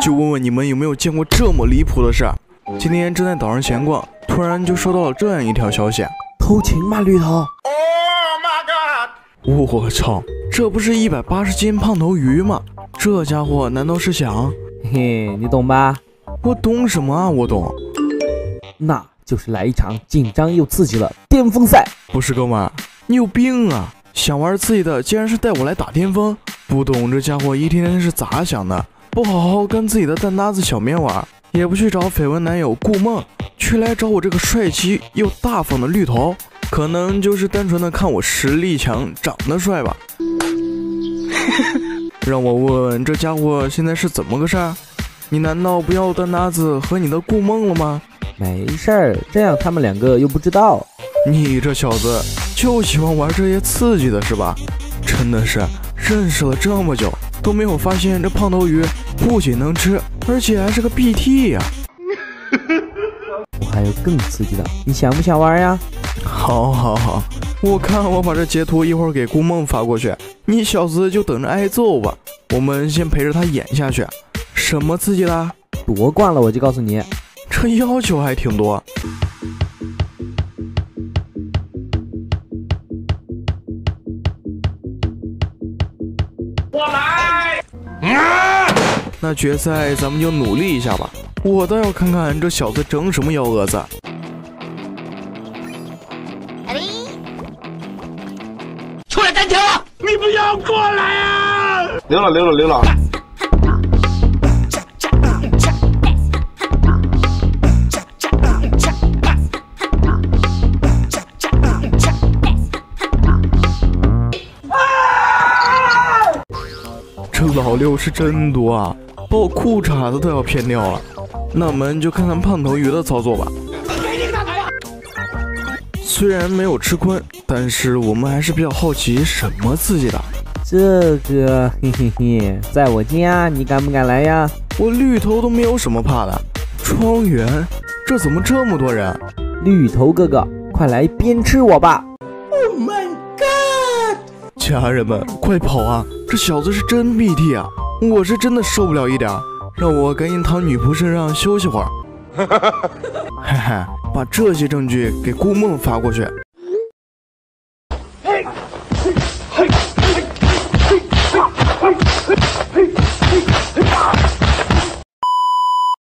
就问问你们有没有见过这么离谱的事？今天正在岛上闲逛，突然就收到了这样一条消息：偷情吗，绿头？我操，这不是一百八十斤胖头鱼吗？这家伙难道是想 嘿嘿，你懂吧？我懂什么啊？我懂，那就是来一场紧张又刺激的巅峰赛。不是哥们儿，你有病啊！想玩刺激的，竟然是带我来打巅峰，不懂这家伙一天天是咋想的？不好好跟自己的蛋搭子小棉玩，也不去找绯闻男友顾梦，却来找我这个帅气又大方的绿头，可能就是单纯的看我实力强，长得帅吧。让我问问这家伙现在是怎么个事儿？你难道不要蛋搭子和你的顾梦了吗？没事儿，这样他们两个又不知道。你这小子就喜欢玩这些刺激的是吧？真的是认识了这么久都没有发现这胖头鱼不仅能吃，而且还是个 BT 呀！我还有更刺激的，你想不想玩呀？好，好，好，我看我把这截图一会儿给顾梦发过去，你小子就等着挨揍吧。我们先陪着他演下去。什么刺激的？夺冠了我就告诉你。这要求还挺多。那决赛咱们就努力一下吧。我倒要看看这小子整什么幺蛾子。出来单挑！你不要过来啊！溜了溜了溜了。这老六是真多啊，把我裤衩子都要骗掉了。那我们就看看胖头鱼的操作吧。虽然没有吃亏，但是我们还是比较好奇什么刺激的。这个，嘿嘿嘿，在我家，你敢不敢来呀？我绿头都没有什么怕的。庄园，这怎么这么多人？绿头哥哥，快来鞭笞我吧！Oh my god！家人们，快跑啊！这小子是真 BT 啊！我是真的受不了一点，让我赶紧躺女仆身上休息会儿。嘿嘿，把这些证据给顾梦发过去。